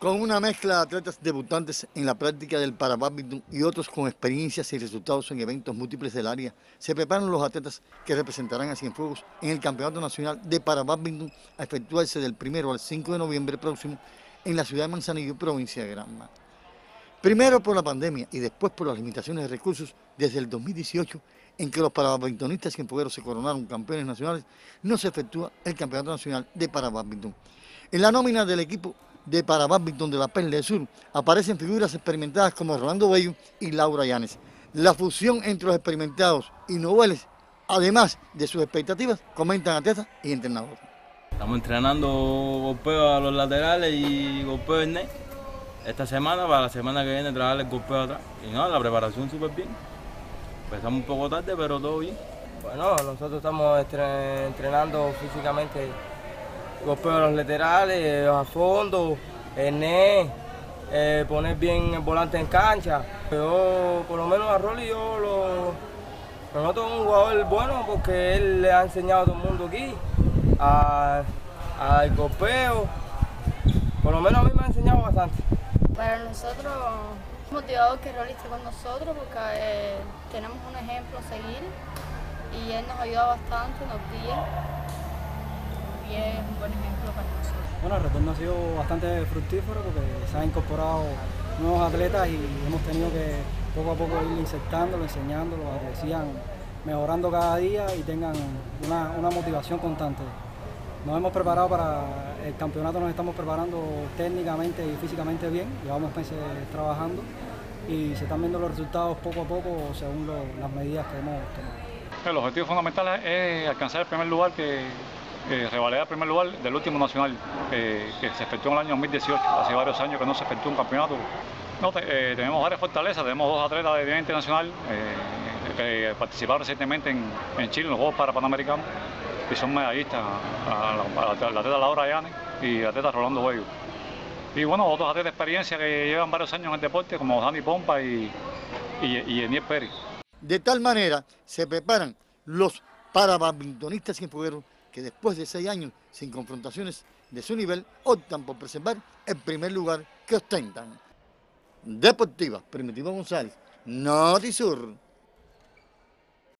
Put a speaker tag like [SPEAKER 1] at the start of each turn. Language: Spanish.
[SPEAKER 1] Con una mezcla de atletas debutantes en la práctica del parabadminton y otros con experiencias y resultados en eventos múltiples del área, se preparan los atletas que representarán a Cienfuegos en el Campeonato Nacional de Parabadminton a efectuarse del 1 al 5 de noviembre próximo en la ciudad de Manzanillo, provincia de Granma. Primero por la pandemia y después por las limitaciones de recursos desde el 2018 en que los parabadmintonistas cienfuegueros se coronaron campeones nacionales, no se efectúa el Campeonato Nacional de Parabadminton. En la nómina del equipo de para de la Perla del Sur aparecen figuras experimentadas como Rolando Bello y Laura Llanes. La fusión entre los experimentados y noveles, además de sus expectativas, comentan atletas y entrenadores.
[SPEAKER 2] Estamos entrenando golpeo a los laterales y golpeo en net. Esta semana, para la semana que viene, trabajar el golpeo atrás. Y no, la preparación súper bien. Empezamos un poco tarde, pero todo bien.
[SPEAKER 3] Bueno, nosotros estamos entrenando físicamente golpeo a los laterales, a fondo, en eh, poner bien el volante en cancha. Yo, por lo menos a Rolly, yo lo, lo noto un jugador bueno porque él le ha enseñado a todo el mundo aquí, al golpeo. Por lo menos a mí me ha enseñado bastante.
[SPEAKER 4] Para nosotros, motivado que Rolly esté con nosotros porque eh, tenemos un ejemplo a seguir y él nos ayuda bastante, nos guía y es un buen ejemplo para nosotros.
[SPEAKER 5] Bueno, el retorno ha sido bastante fructífero porque se han incorporado nuevos atletas y hemos tenido que poco a poco ir insertándolo, enseñándolo a que sigan mejorando cada día y tengan una, una motivación constante. Nos hemos preparado para el campeonato, nos estamos preparando técnicamente y físicamente bien, llevamos meses trabajando y se están viendo los resultados poco a poco según las medidas que hemos tomado.
[SPEAKER 6] El objetivo fundamental es alcanzar el primer lugar que eh, revalidar primer lugar del último nacional eh, que se efectuó en el año 2018. Hace varios años que no se efectuó un campeonato. Eh, tenemos varias fortalezas, tenemos dos atletas de nivel internacional que participaron recientemente en, Chile en los Juegos para Panamericanos y son medallistas, la, atleta Laura Yanes y la atleta Rolando Bello. Y bueno, otros atletas de experiencia que llevan varios años en el deporte, como Dani Pompa y, y, Eniel Pérez.
[SPEAKER 1] De tal manera se preparan los parabadmintonistas y fuegueros que después de seis años sin confrontaciones de su nivel optan por preservar el primer lugar que ostentan. Deportiva, Primitivo González, Notisur.